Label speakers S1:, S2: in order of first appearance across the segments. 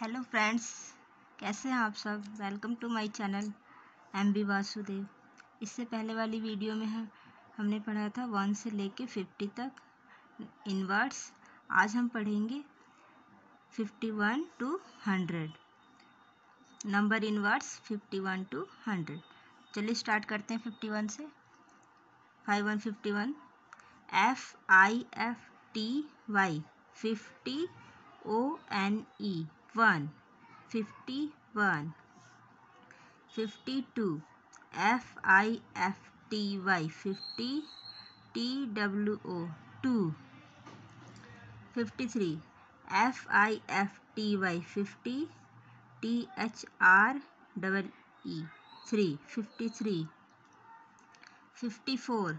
S1: hello friends कैसे हैं आप सब welcome to my channel M B Vasudev इससे पहले वाली वीडियो में हम हमने पढ़ा था वन से लेके फिफ्टी तक इनवर्ड्स आज हम पढ़ेंगे fifty one to hundred number in words fifty one to hundred चलिए स्टार्ट करते हैं फिफ्टी वन से five one fifty one F I F T Y fifty O N E one fifty one fifty two F I F T Y fifty T W O two fifty three F I F T Y fifty T H R double E three fifty three fifty four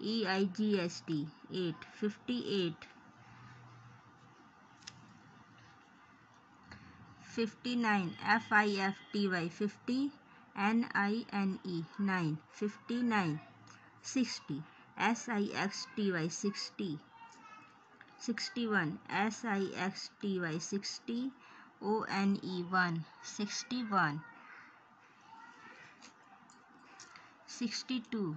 S1: E I G S T 8 58 59 F I F T Y 50 N I N E 9 59 60 S I X T Y 60 61 S I X T Y 60 O N E 1 61 62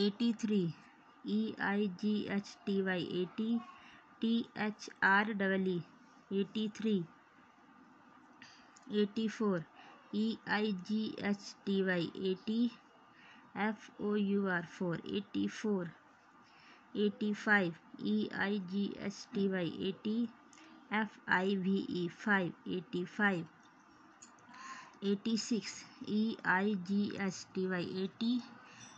S1: eighty three E I G H T Y eighty T H R double E eighty three eighty four E I G H T Y eighty F O U R four eighty four eighty five E I G H T Y eighty F I V E five eighty five eighty six E I G H T Y eighty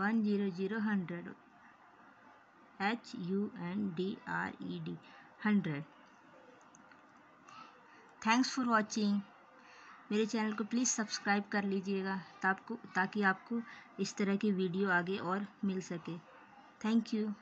S1: one zero zero hundred H U N D R E D hundred thanks for watching मेरे channel को please subscribe कर लीजिएगा ताकि आपको इस तरह की video आगे और मिल सके थैंक यू